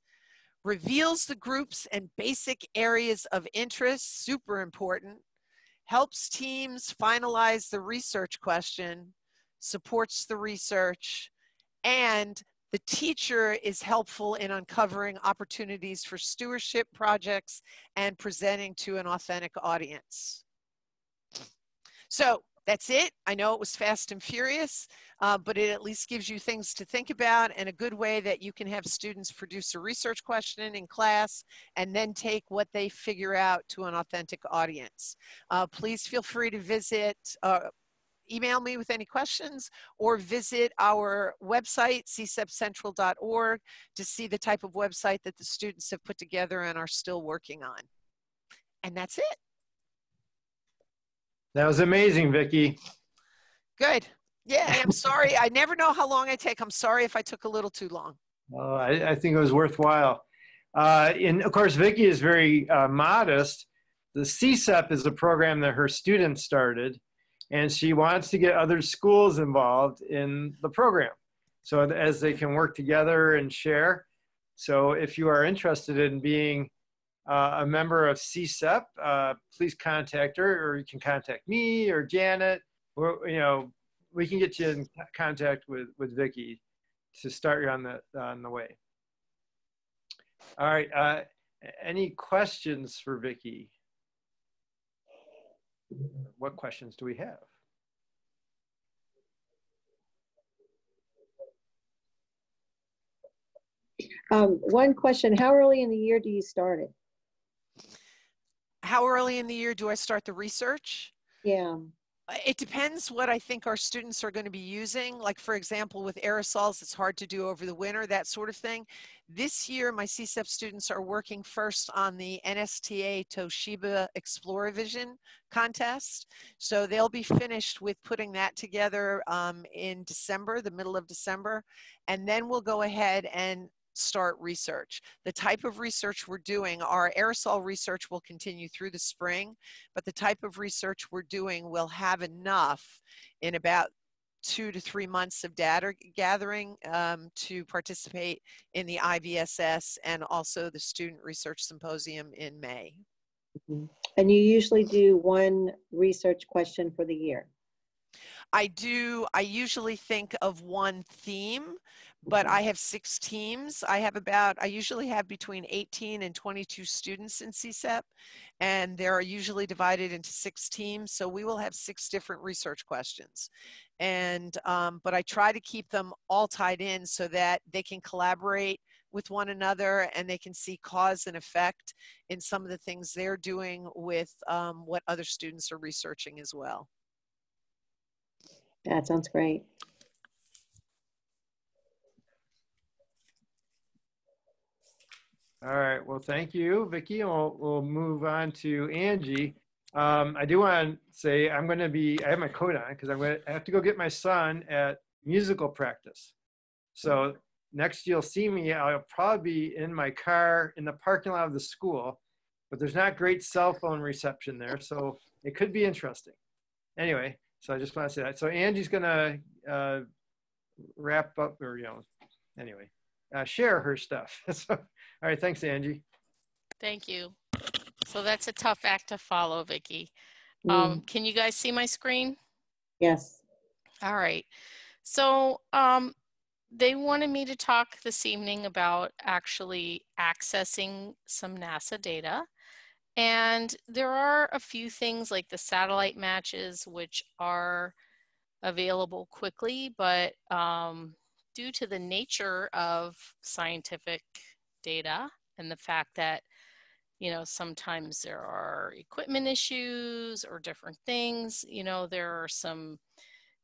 reveals the groups and basic areas of interest, super important, helps teams finalize the research question, supports the research, and the teacher is helpful in uncovering opportunities for stewardship projects and presenting to an authentic audience. So that's it. I know it was fast and furious, uh, but it at least gives you things to think about and a good way that you can have students produce a research question in class and then take what they figure out to an authentic audience. Uh, please feel free to visit uh, email me with any questions or visit our website, csepcentral.org, to see the type of website that the students have put together and are still working on. And that's it. That was amazing, Vicki. Good. Yeah, I'm sorry. I never know how long I take. I'm sorry if I took a little too long. Oh, I, I think it was worthwhile. Uh, and of course, Vicki is very uh, modest. The CSEP is a program that her students started, and she wants to get other schools involved in the program so as they can work together and share. So if you are interested in being uh, a member of CSEP, uh, please contact her or you can contact me or Janet. Or, you know, we can get you in contact with, with Vicki to start you on the, on the way. All right, uh, any questions for Vicky? What questions do we have? Um, one question, how early in the year do you start it? How early in the year do I start the research? Yeah, It depends what I think our students are going to be using. Like, for example, with aerosols, it's hard to do over the winter, that sort of thing. This year, my CSEP students are working first on the NSTA Toshiba Exploravision contest. So they'll be finished with putting that together um, in December, the middle of December. And then we'll go ahead and start research. The type of research we're doing, our aerosol research will continue through the spring, but the type of research we're doing will have enough in about two to three months of data gathering um, to participate in the IVSS and also the Student Research Symposium in May. and you usually do one research question for the year. I do, I usually think of one theme, but I have six teams. I have about, I usually have between 18 and 22 students in CSEP, and they're usually divided into six teams. So we will have six different research questions. And, um, but I try to keep them all tied in so that they can collaborate with one another and they can see cause and effect in some of the things they're doing with um, what other students are researching as well. That sounds great. All right. Well, thank you, Vicki. We'll, we'll move on to Angie. Um, I do want to say I'm going to be, I have my coat on because I'm going to have to go get my son at musical practice. So next you'll see me, I'll probably be in my car in the parking lot of the school, but there's not great cell phone reception there. So it could be interesting. Anyway, so I just want to say that. So Angie's going to uh, wrap up or, you know, anyway, uh, share her stuff. so, all right. Thanks, Angie. Thank you. So that's a tough act to follow, Vicki. Mm, Um, can you guys see my screen? Yes, All right. So um, they wanted me to talk this evening about actually accessing some NASA data. And there are a few things like the satellite matches, which are available quickly, but um, due to the nature of scientific data and the fact that you know, sometimes there are equipment issues or different things. You know, there are some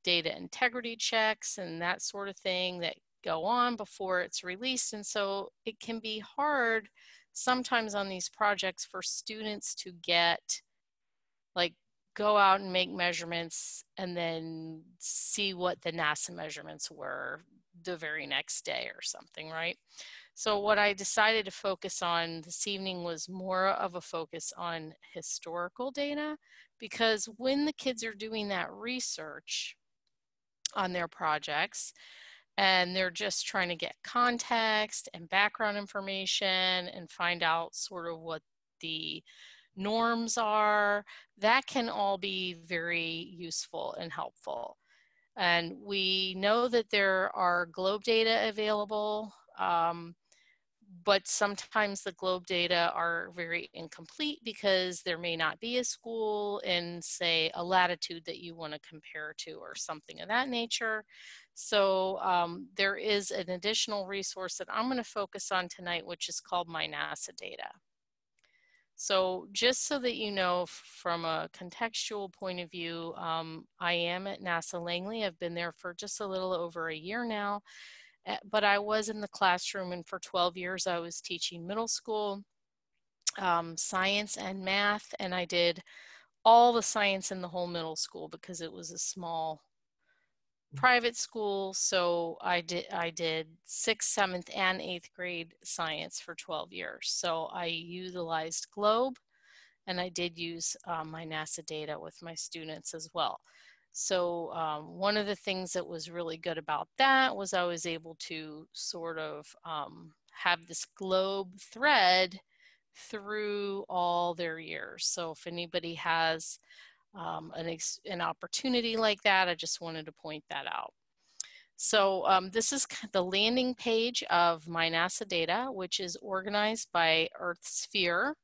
data integrity checks and that sort of thing that go on before it's released. And so it can be hard sometimes on these projects for students to get like go out and make measurements and then see what the NASA measurements were the very next day or something, right? So what mm-hmm. I decided to focus on this evening was more of a focus on historical data because when the kids are doing that research on their projects and they're just trying to get context and background information and find out sort of what the norms are, that can all be very useful and helpful. And we know that there are globe data available. Um, but sometimes the globe data are very incomplete because there may not be a school in say a latitude that you want to compare to or something of that nature so um, there is an additional resource that i'm going to focus on tonight which is called my nasa data so just so that you know from a contextual point of view um, i am at nasa langley i've been there for just a little over a year now Eh, but I was in the classroom and for 12 years I was teaching middle school um, science and math and I did all the science in the whole middle school because it was a small private school so I did I did sixth seventh and eighth grade science for 12 years so I utilized globe and I did use um, my NASA data with my students as well so um, one of the things that was really good about that was I was able to sort of um, have this globe thread through all their years. So if anybody has um, an, an opportunity like that, I just wanted to point that out. So um, this is the landing page of my NASA data, which is organized by Earth sphere,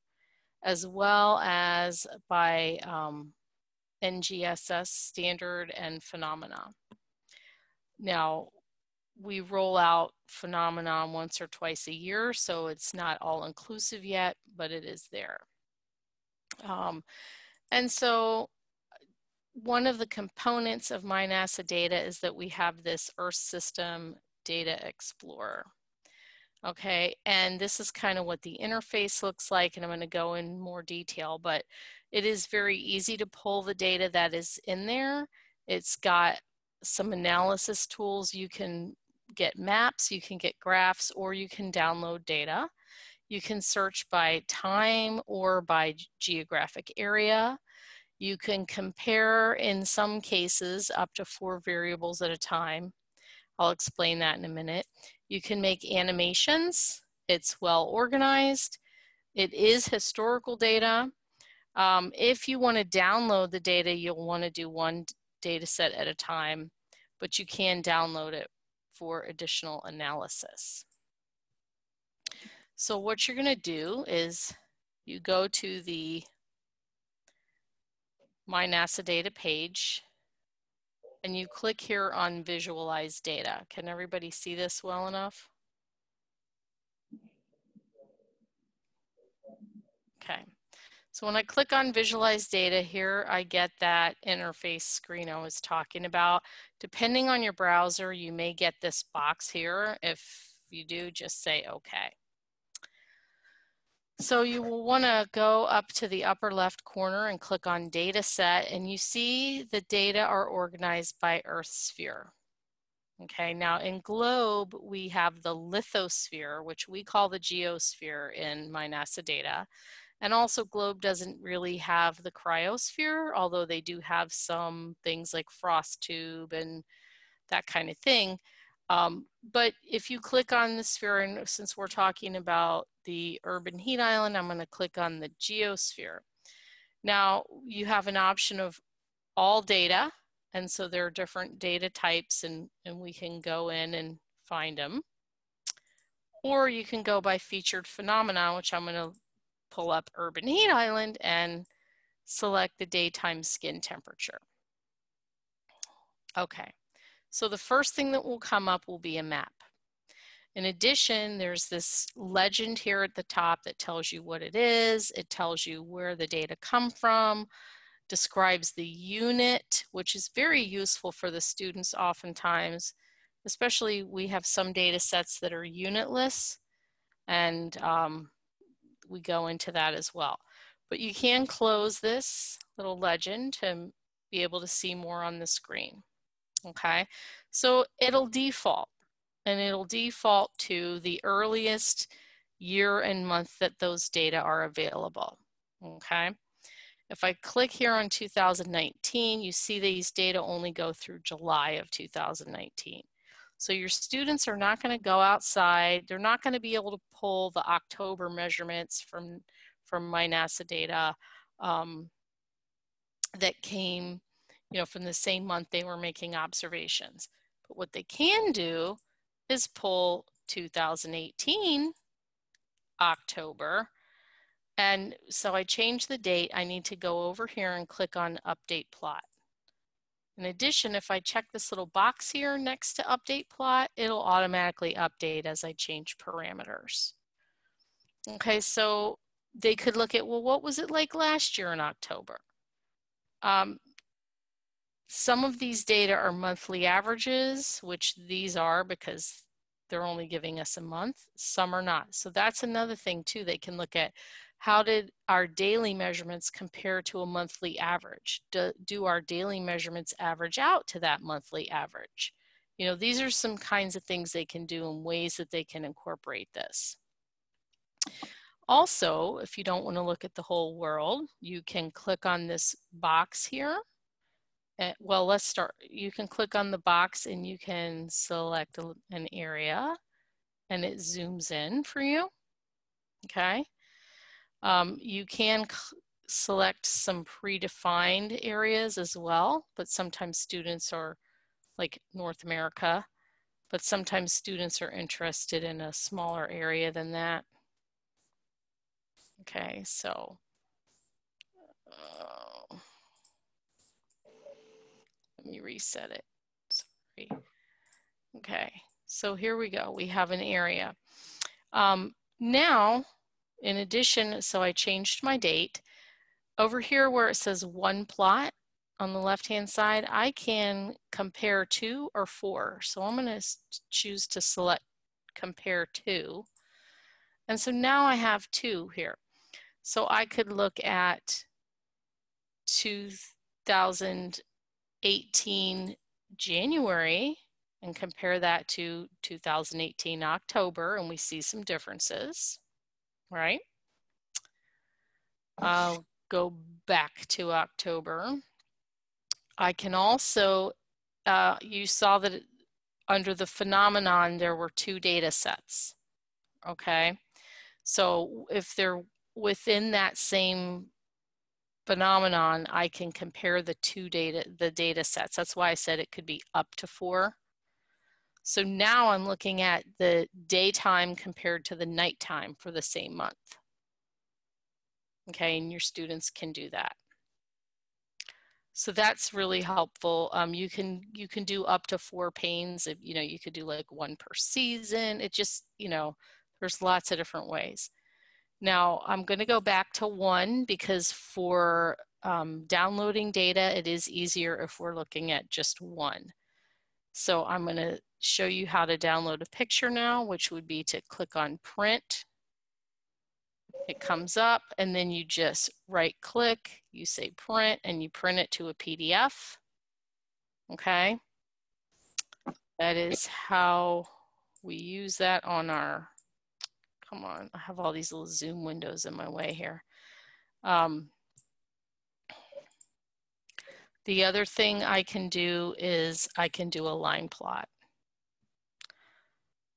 as well as by um, NGSS standard and phenomena. Now, we roll out phenomenon once or twice a year, so it's not all inclusive yet, but it is there. Um, and so one of the components of my NASA data is that we have this Earth System Data Explorer. Okay, and this is kind of what the interface looks like, and I'm going to go in more detail, but it is very easy to pull the data that is in there. It's got some analysis tools. You can get maps, you can get graphs, or you can download data. You can search by time or by geographic area. You can compare, in some cases, up to four variables at a time. I'll explain that in a minute. You can make animations. It's well organized. It is historical data. Um, if you want to download the data, you'll want to do one data set at a time, but you can download it for additional analysis. So what you're going to do is you go to the My NASA Data page and you click here on Visualize Data. Can everybody see this well enough? Okay. So when I click on visualize data here, I get that interface screen I was talking about. Depending on your browser, you may get this box here. If you do, just say okay. So you will want to go up to the upper left corner and click on data set and you see the data are organized by Earth sphere. Okay, now in GLOBE, we have the lithosphere, which we call the geosphere in my NASA data. And also GLOBE doesn't really have the cryosphere, although they do have some things like frost tube and that kind of thing. Um, but if you click on the sphere, and since we're talking about the urban heat island, I'm gonna click on the geosphere. Now you have an option of all data. And so there are different data types and, and we can go in and find them. Or you can go by featured phenomena, which I'm gonna pull up urban heat island and select the daytime skin temperature. Okay, so the first thing that will come up will be a map. In addition, there's this legend here at the top that tells you what it is. It tells you where the data come from, describes the unit, which is very useful for the students oftentimes, especially we have some data sets that are unitless and um, we go into that as well. But you can close this little legend to be able to see more on the screen. Okay, so it'll default and it'll default to the earliest year and month that those data are available. Okay, if I click here on 2019, you see these data only go through July of 2019. So your students are not going to go outside. They're not going to be able to pull the October measurements from, from my NASA data um, that came you know, from the same month they were making observations. But what they can do is pull 2018 October. And so I changed the date. I need to go over here and click on update plot. In addition, if I check this little box here next to update plot, it'll automatically update as I change parameters. Okay, so they could look at, well, what was it like last year in October? Um, some of these data are monthly averages, which these are because they're only giving us a month. Some are not. So that's another thing too. They can look at how did our daily measurements compare to a monthly average? Do, do our daily measurements average out to that monthly average? You know, these are some kinds of things they can do and ways that they can incorporate this. Also, if you don't want to look at the whole world, you can click on this box here uh, well, let's start. You can click on the box and you can select an area and it zooms in for you. Okay. Um, you can select some predefined areas as well, but sometimes students are like North America, but sometimes students are interested in a smaller area than that. Okay, so uh, let me reset it. Sorry. Okay, so here we go. We have an area. Um, now, in addition, so I changed my date. Over here where it says one plot on the left-hand side, I can compare two or four. So I'm gonna choose to select compare two. And so now I have two here. So I could look at 2000 18 January and compare that to 2018 October and we see some differences, right? I'll go back to October. I can also, uh, you saw that under the phenomenon, there were two data sets, okay? So if they're within that same phenomenon, I can compare the two data, the data sets. That's why I said it could be up to four. So now I'm looking at the daytime compared to the nighttime for the same month. Okay, and your students can do that. So that's really helpful. Um, you can you can do up to four panes. If you know, you could do like one per season. It just you know, there's lots of different ways. Now I'm going to go back to one because for um, downloading data, it is easier if we're looking at just one. So I'm going to show you how to download a picture now, which would be to click on print. It comes up and then you just right click, you say print and you print it to a PDF. Okay. That is how we use that on our come on, I have all these little Zoom windows in my way here. Um, the other thing I can do is I can do a line plot.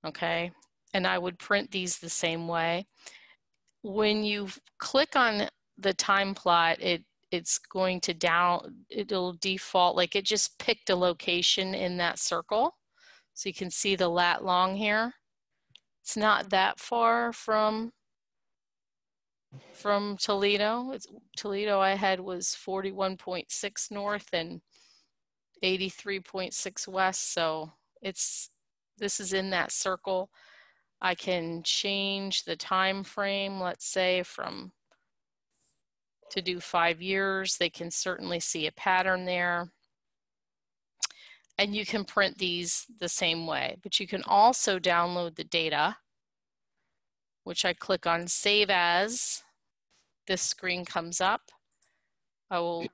Okay, and I would print these the same way. When you click on the time plot, it it's going to down, it'll default, like it just picked a location in that circle. So you can see the lat long here. It's not that far from from Toledo. It's, Toledo I had was 41.6 north and 83.6 west. So it's this is in that circle. I can change the time frame, let's say from to do five years. They can certainly see a pattern there. And you can print these the same way, but you can also download the data, which I click on Save As. This screen comes up. I will,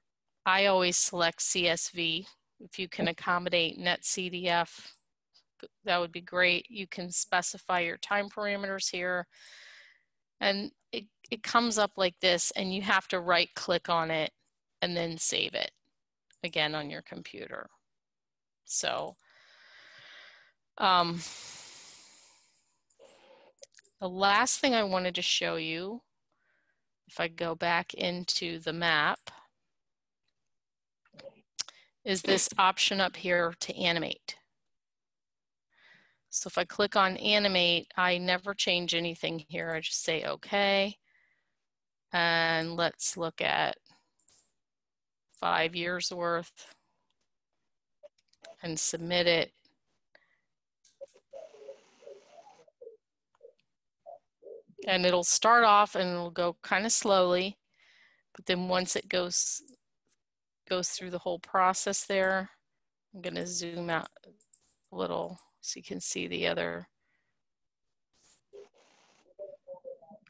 I always select CSV. If you can accommodate NetCDF, that would be great. You can specify your time parameters here. And it, it comes up like this and you have to right click on it and then save it again on your computer. So um, the last thing I wanted to show you, if I go back into the map, is this option up here to animate. So if I click on animate, I never change anything here. I just say okay. And let's look at five years worth and submit it. And it'll start off and it'll go kind of slowly, but then once it goes goes through the whole process there, I'm gonna zoom out a little so you can see the other.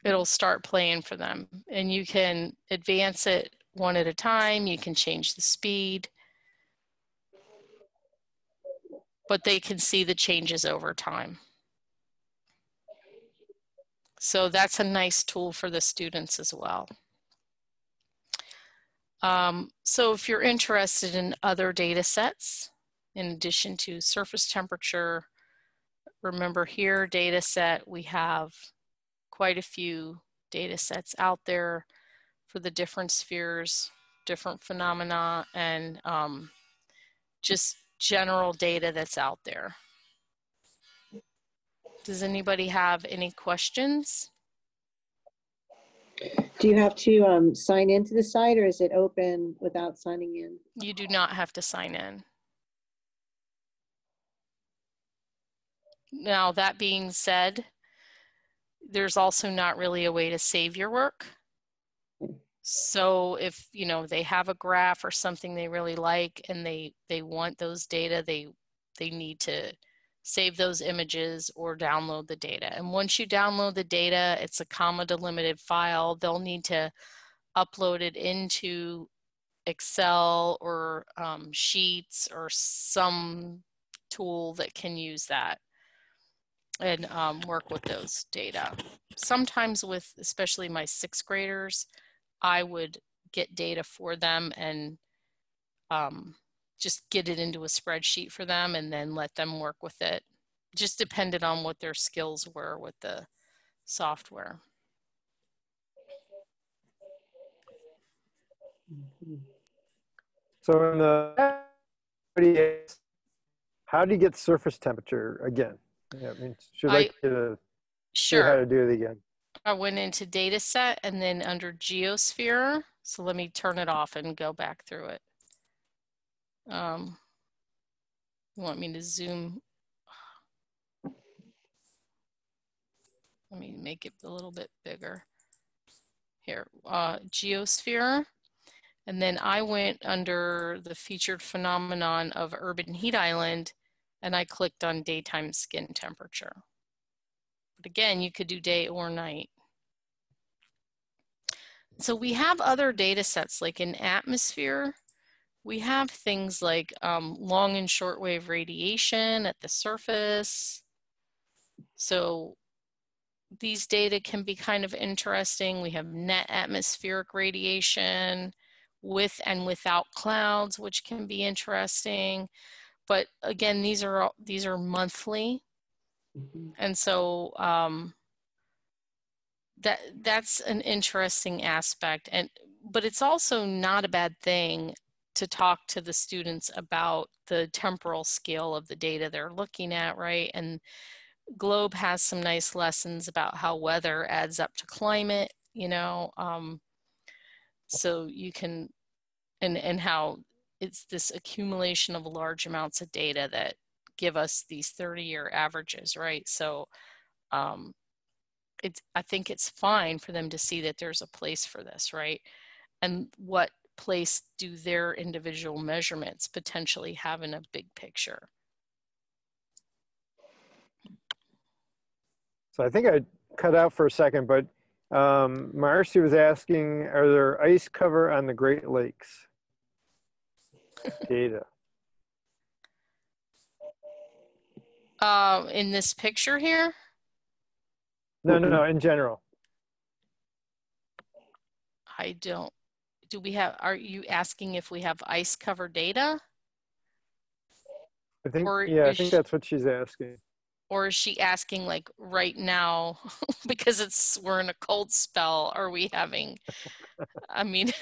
It'll start playing for them and you can advance it one at a time. You can change the speed, but they can see the changes over time. So that's a nice tool for the students as well. Um, so if you're interested in other data sets, in addition to surface temperature. Remember here, data set, we have quite a few data sets out there for the different spheres, different phenomena, and um, just general data that's out there. Does anybody have any questions? Do you have to um, sign into the site or is it open without signing in? You do not have to sign in. Now, that being said, there's also not really a way to save your work. So if, you know, they have a graph or something they really like and they they want those data, they they need to save those images or download the data. And once you download the data, it's a comma delimited file. They'll need to upload it into Excel or um, Sheets or some tool that can use that and um, work with those data. Sometimes with, especially my sixth graders, I would get data for them and um, just get it into a spreadsheet for them and then let them work with it. Just depended on what their skills were with the software. So in the how do you get surface temperature again? Yeah, I mean, should I, I- like to Sure. how to do it again? I went into data set and then under geosphere. So let me turn it off and go back through it. Um, you want me to zoom? Let me make it a little bit bigger. Here, uh, geosphere. And then I went under the featured phenomenon of urban heat island and I clicked on daytime skin temperature. But again, you could do day or night. So we have other data sets like in atmosphere. We have things like um, long and short wave radiation at the surface. So these data can be kind of interesting. We have net atmospheric radiation with and without clouds, which can be interesting. But again, these are all, these are monthly, Mhm. and so um, that that's an interesting aspect. And but it's also not a bad thing to talk to the students about the temporal scale of the data they're looking at, right? And Globe has some nice lessons about how weather adds up to climate, you know. Um, so you can and and how it's this accumulation of large amounts of data that give us these 30 year averages, right? So um, it's I think it's fine for them to see that there's a place for this, right? And what place do their individual measurements potentially have in a big picture? So I think I cut out for a second, but um, Marcy was asking, are there ice cover on the Great Lakes? Data. Uh, in this picture here, No, no, no, in general. I don't. Do we have? Are you asking if we have ice cover data, I think, Or yeah, I is think she- that's what she's asking. or is she asking like right now because it's we're in a cold spell? Are we having? I mean,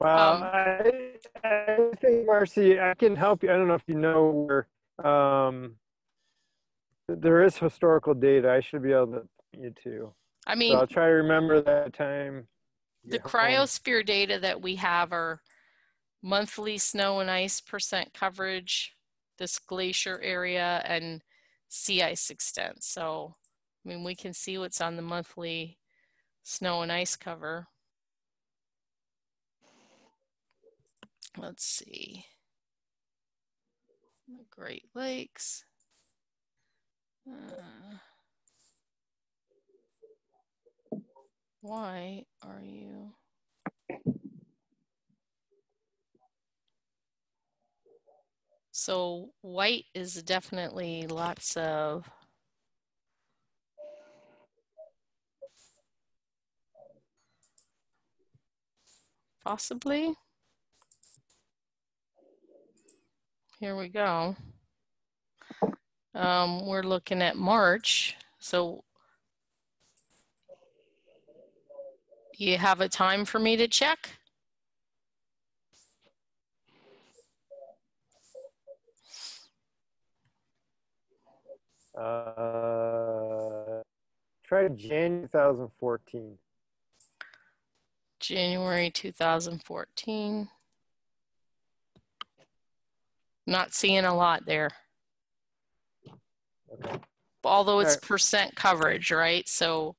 Well, Um, I, I think Marcy, I can help you. I don't know if you know where um, there is historical data. I should be able to you to. I So mean, I'll try to remember that time. the home. cryosphere data that we have are monthly snow and ice percent coverage, this glacier area, and sea ice extent. So, I mean, we can see what's on the monthly snow and ice cover. Let's see. The Great Lakes. Uh, why are you? So white is definitely lots of possibly. Here we go. Um, we're looking at March. So you have a time for me to check? Uh, try January 2014. January 2014. Not seeing a lot there. Okay. Although it's Alright. percent coverage, right? So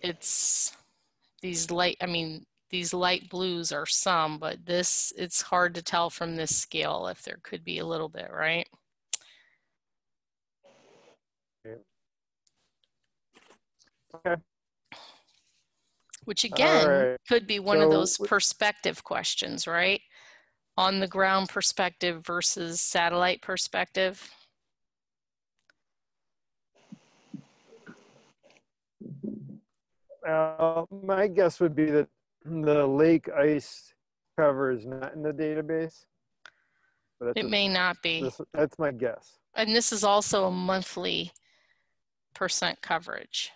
it's these light, I mean, these light blues are some, but this, it's hard to tell from this scale if there could be a little bit, right? Okay. Which again, Alright, could be one of those perspective questions, right? On the ground perspective versus satellite perspective. Uh, my guess would be that the lake ice cover is not in the database. But It may not be. this- That's my guess. And this is also a monthly percent coverage.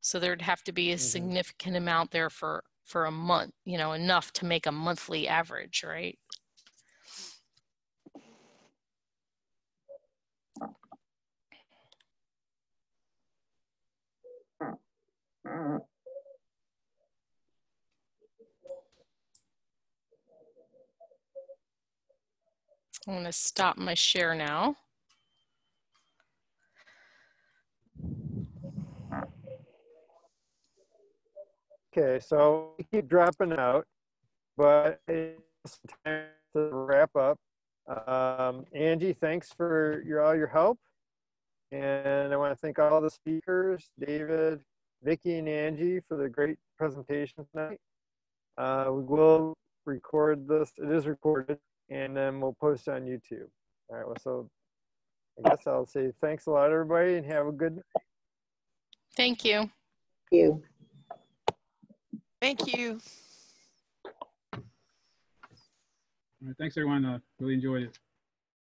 So there'd have to be a Mhm. significant amount there for, for a month, you know, enough to make a monthly average, right? I'm gonna stop my share now. Okay, so we keep dropping out, but it's time to wrap up. Um, Angie, thanks for your all your help. And I want to thank all the speakers, David, Vicky, and Angie for the great presentation tonight. Uh, we will record this, it is recorded, and then we'll post it on YouTube. All right, well, so I guess I'll say thanks a lot, everybody, and have a good Thank you. You. Thank you. All right, thanks everyone. Uh, really enjoyed it.